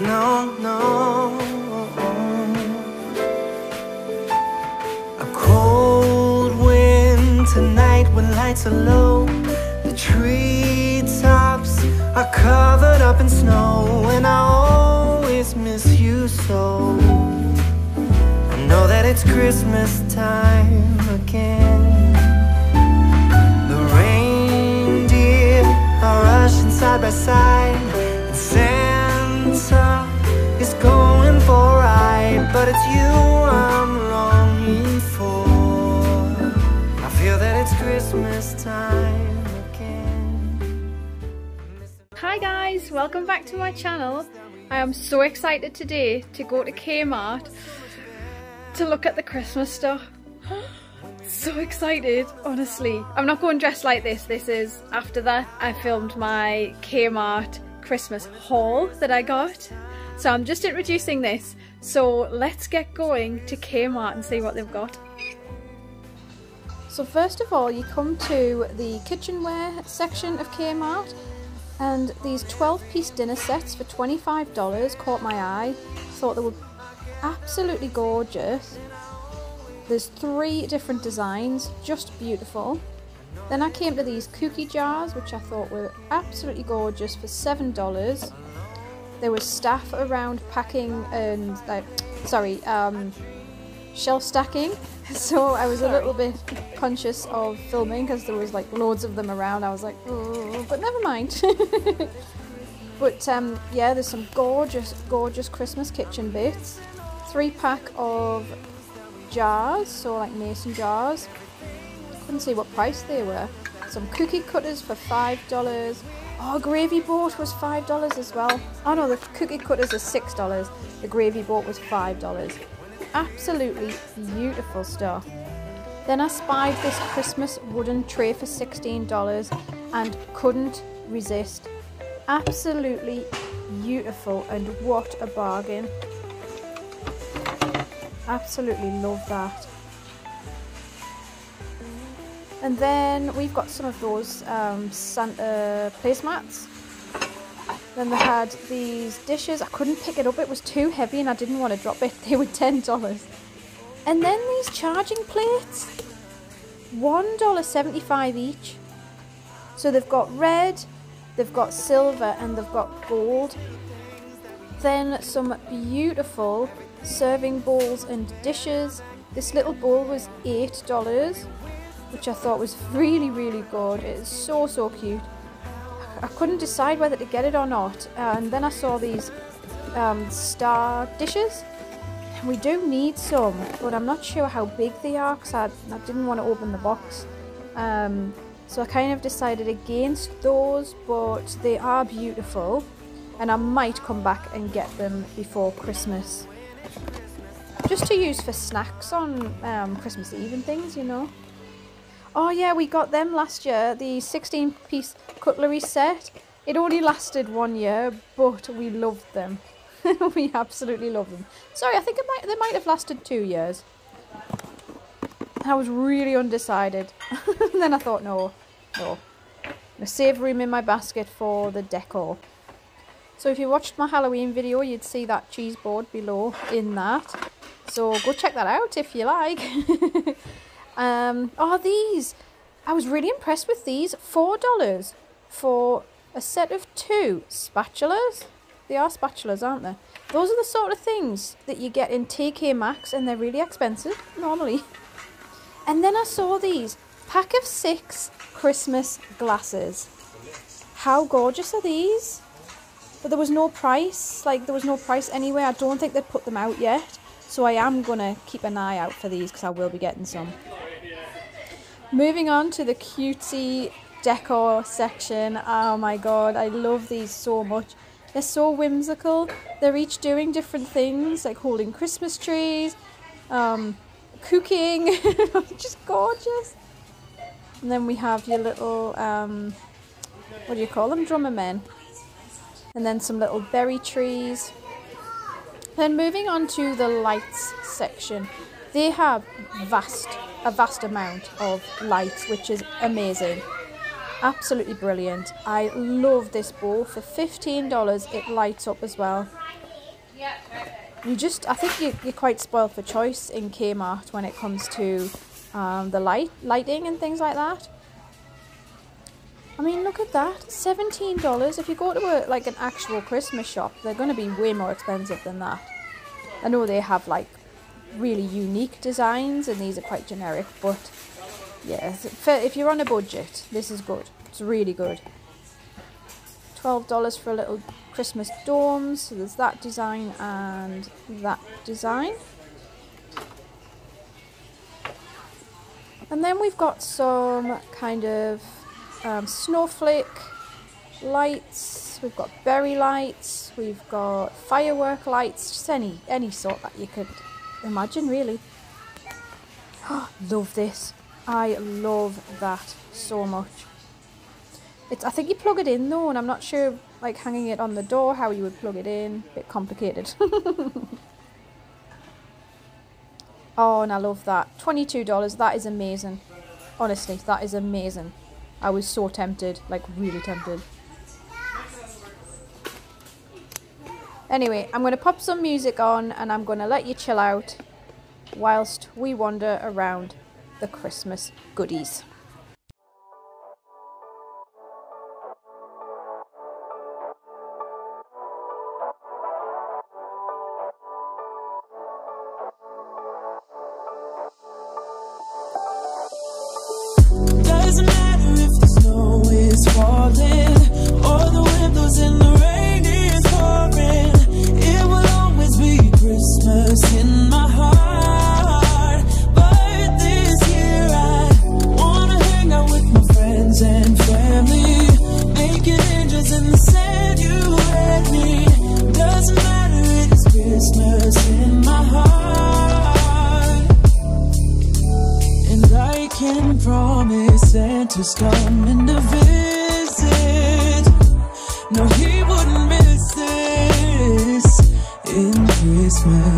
no, no. A cold winter night when lights are low, the treetops are covered up in snow, and I always miss you so. I know that it's Christmas time again. The reindeer are rushing side by side, But it's you I'm longing for. I feel that it's Christmas time again. Hi guys, welcome back to my channel. I am so excited today to go to Kmart to look at the Christmas stuff. so excited, honestly. I'm not going dressed like this. This is after that I filmed my Kmart Christmas haul that I got. So I'm just introducing this. So let's get going to Kmart and see what they've got. So first of all, you come to the kitchenware section of Kmart and these 12 piece dinner sets for $25 caught my eye. Thought they were absolutely gorgeous. There's three different designs, just beautiful. Then I came to these cookie jars, which I thought were absolutely gorgeous for $7. There was staff around packing and, like, sorry, um, shelf stacking. So I was a little bit conscious of filming because there was like loads of them around. I was like, oh, but never mind. but um, yeah, there's some gorgeous, gorgeous Christmas kitchen bits. Three pack of jars, so like mason jars. Couldn't see what price they were. Some cookie cutters for five dollars. Oh, gravy boat was five dollars as well. Oh no, the cookie cutters are six dollars. The gravy boat was five dollars. Absolutely beautiful stuff. Then I spied this Christmas wooden tray for $16 and couldn't resist. Absolutely beautiful and what a bargain. Absolutely love that. And then we've got some of those um, Santa placemats. Then they had these dishes. I couldn't pick it up. It was too heavy and I didn't want to drop it. They were $10. And then these charging plates. $1.75 each. So they've got red, they've got silver and they've got gold. Then some beautiful serving bowls and dishes. This little bowl was $8, which I thought was really, really good. It's so, so cute. I couldn't decide whether to get it or not. And then I saw these um, star dishes. We do need some, but I'm not sure how big they are because I, I, didn't want to open the box. Um, so I kind of decided against those, but they are beautiful. And I might come back and get them before Christmas. Just to use for snacks on um, Christmas Eve and things, you know. Oh yeah, we got them last year, the 16 piece cutlery set. It only lasted one year, but we loved them. we absolutely love them. Sorry, I think it might they might have lasted two years. I was really undecided. then I thought, no, no. I save room in my basket for the decor. So if you watched my Halloween video, you'd see that cheese board below in that. So go check that out if you like. Um, oh, these. I was really impressed with these. $4 for a set of two spatulas. They are spatulas, aren't they? Those are the sort of things that you get in TK Maxx and they're really expensive, normally. And then I saw these. Pack of six Christmas glasses. How gorgeous are these? But there was no price. Like, there was no price anywhere. I don't think they'd put them out yet. So I am going to keep an eye out for these because I will be getting some. Moving on to the cutesy decor section. Oh my god, I love these so much. They're so whimsical. They're each doing different things, like holding Christmas trees, um, cooking. Just gorgeous. And then we have your little, um, what do you call them? Drummer men. And then some little berry trees. Then moving on to the lights section. They have vast a vast amount of lights, which is amazing. Absolutely brilliant. I love this bowl. For $15, it lights up as well. You just, I think you, you're quite spoiled for choice in Kmart when it comes to um, the light, lighting and things like that. I mean, look at that, seventeen dollars. If you go to a, like an actual Christmas shop, they're going to be way more expensive than that. I know they have like really unique designs, and these are quite generic, but yeah, if you're on a budget, this is good. It's really good. Twelve dollars for a little Christmas domes. So there's that design and that design. And then we've got some kind of um, snowflake lights. We've got berry lights. We've got firework lights. Just any any sort that you could imagine, really. love this. I love that so much. It's. I think you plug it in though, and I'm not sure like hanging it on the door how you would plug it in. Bit complicated. oh, and I love that. Twenty-two dollars. That is amazing. Honestly, that is amazing. I was so tempted, like really tempted. Anyway, I'm going to pop some music on and I'm going to let you chill out whilst we wander around the Christmas goodies. Santa's coming to visit. No, he wouldn't miss this in Christmas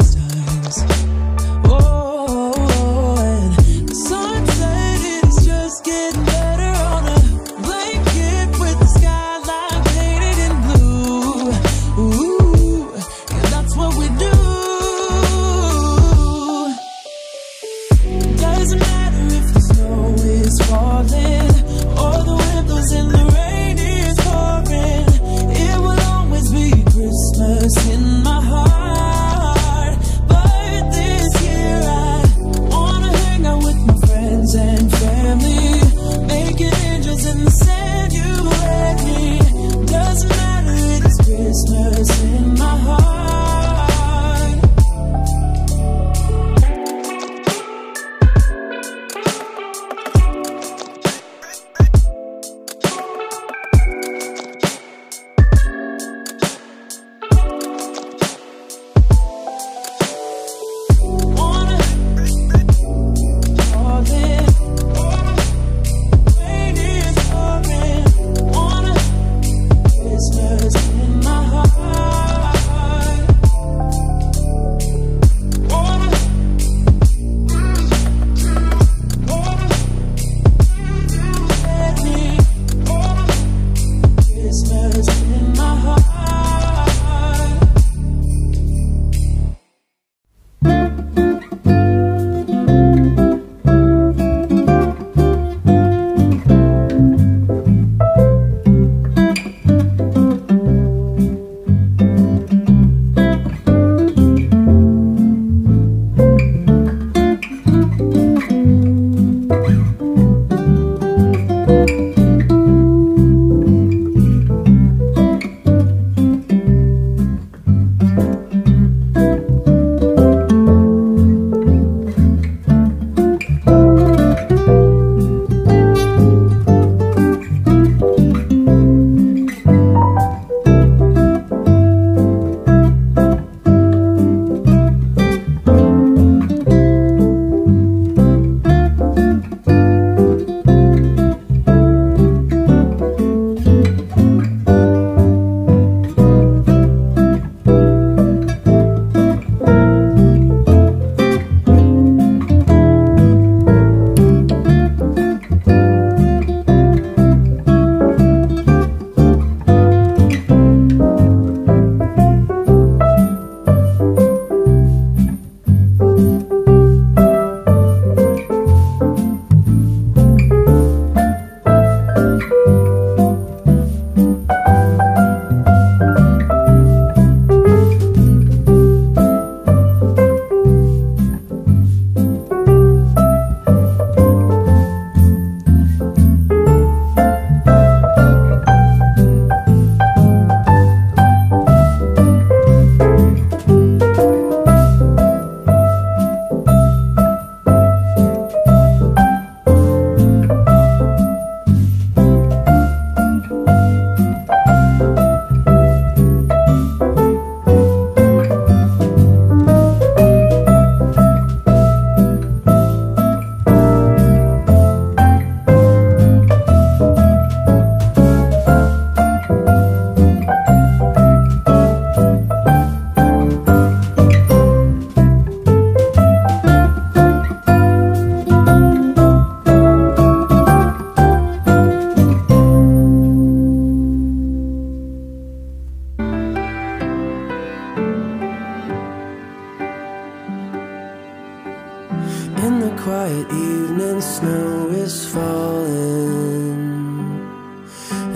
quiet evening, snow is falling.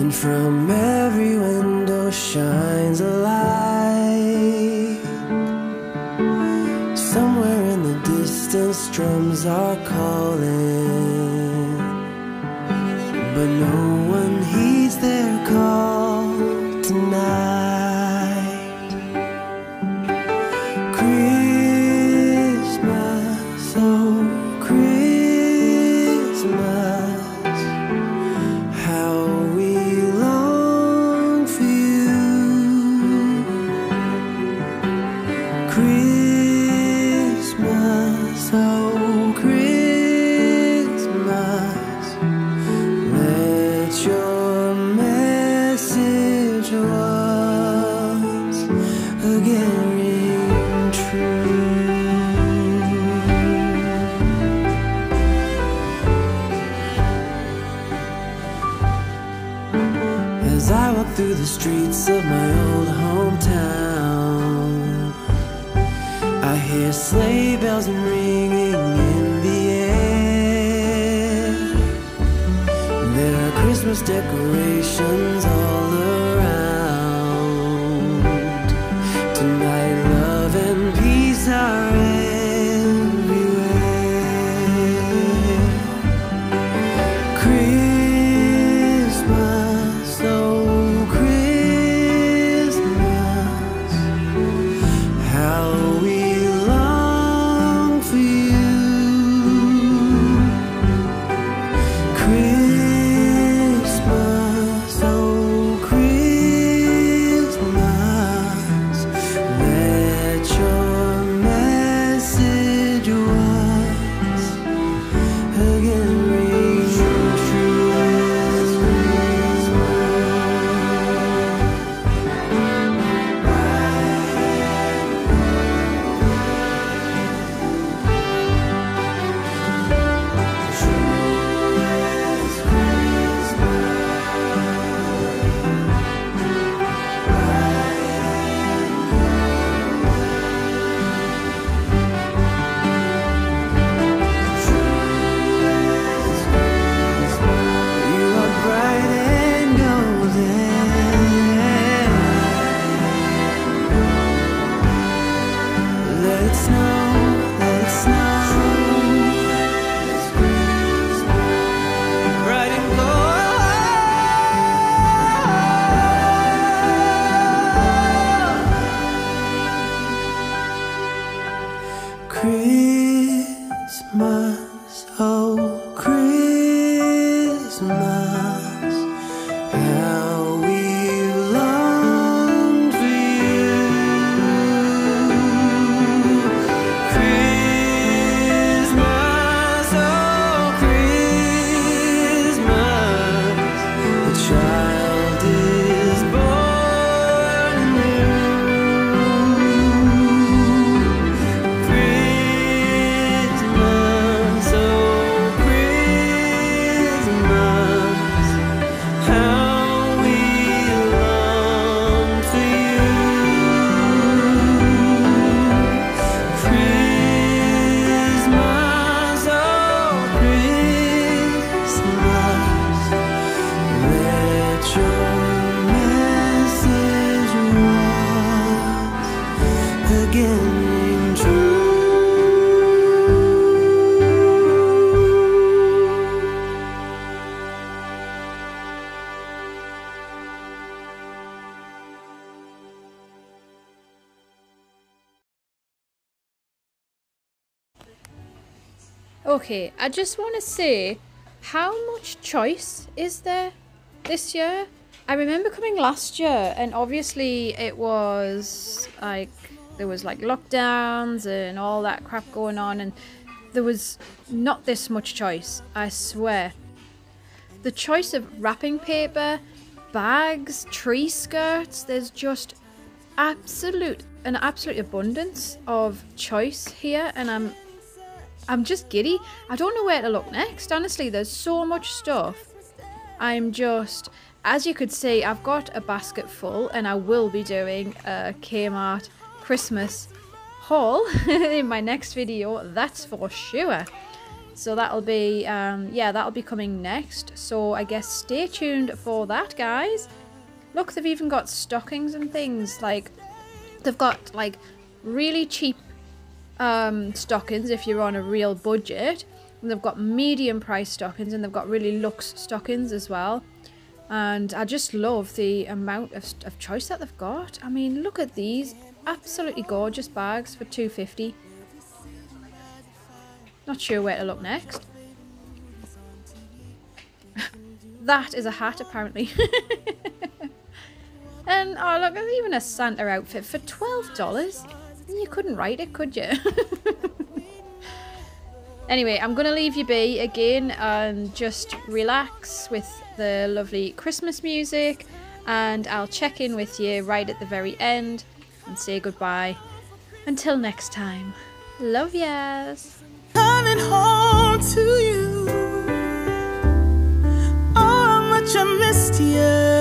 And from every window shines a light. Somewhere in the distance, drums are There are Christmas decorations all around. Okay, I just want to say how much choice is there this year? I remember coming last year, and obviously it was like there was like lockdowns and all that crap going on, and there was not this much choice, I swear. The choice of wrapping paper, bags, tree skirts, there's just absolute an absolute abundance of choice here and I'm I'm just giddy. I don't know where to look next. Honestly, there's so much stuff. I'm just, as you could see, I've got a basket full, and I will be doing a Kmart Christmas haul in my next video. That's for sure. So that'll be, um, yeah, that'll be coming next. So I guess stay tuned for that, guys. Look, they've even got stockings and things. Like, they've got like really cheap um, stockings if you're on a real budget. And they've got medium price stockings and they've got really luxe stockings as well. And I just love the amount of, of choice that they've got. I mean, look at these absolutely gorgeous bags for 250 Not sure where to look next. that is a hat, apparently. and, oh look, there's even a Santa outfit for $12. You couldn't write it, could you? anyway, I'm going to leave you be again and just relax with the lovely Christmas music. And I'll check in with you right at the very end and say goodbye. Until next time. Love yas. Coming home to you. Oh, much I missed you.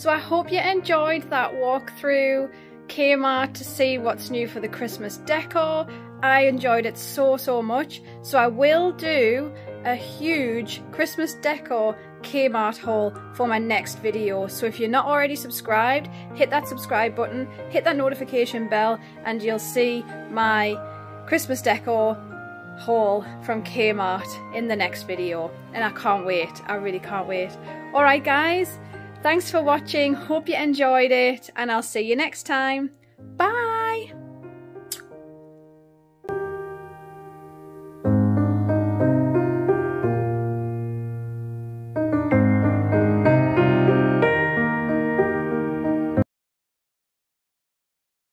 So I hope you enjoyed that walk through Kmart to see what's new for the Christmas decor. I enjoyed it so, so much. So I will do a huge Christmas decor Kmart haul for my next video. So if you're not already subscribed, hit that subscribe button, hit that notification bell, and you'll see my Christmas decor haul from Kmart in the next video. And I can't wait. I really can't wait. Alright guys, thanks for watching. Hope you enjoyed it and I'll see you next time. Bye!